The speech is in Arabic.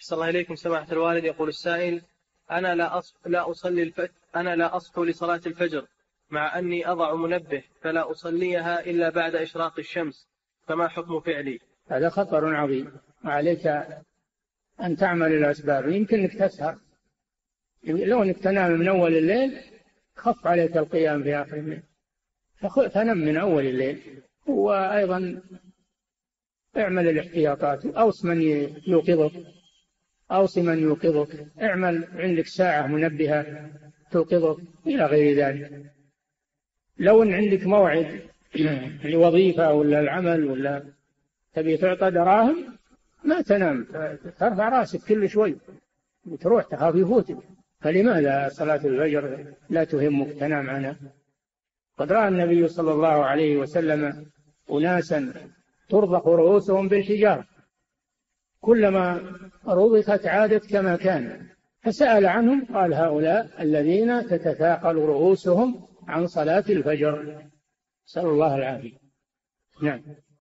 أحسن الله إليكم سماحة الوالد. يقول السائل أنا لا أصح لا أصلي الفجر أنا لا أصحو لصلاة الفجر مع أني أضع منبه فلا أصليها إلا بعد إشراق الشمس. فما حكم فعلي؟ هذا خطر عظيم. وعليك أن تعمل الأسباب. يمكن أنك تسهر. لو أنك تنام من أول الليل خف عليك القيام في آخر الليل. فنم من أول الليل. وأيضا اعمل الاحتياطات. أوص من يوقظك. أوص من يوقظك. اعمل عندك ساعة منبهة توقظك إلى غير ذلك. لو أن عندك موعد لوظيفة ولا العمل ولا تبي تعطى دراهم ما تنام. ترفع راسك كل شوي وتروح تخاف يفوتك. فلماذا صلاة الفجر لا تهمك؟ تنام عنها. قد رأى النبي صلى الله عليه وسلم أناسا ترضخ رؤوسهم بالحجارة. كلما رضخت عادت كما كان. فسأل عنهم قال هؤلاء الذين تتثاقل رؤوسهم عن صلاة الفجر. نسأل الله العافية. نعم.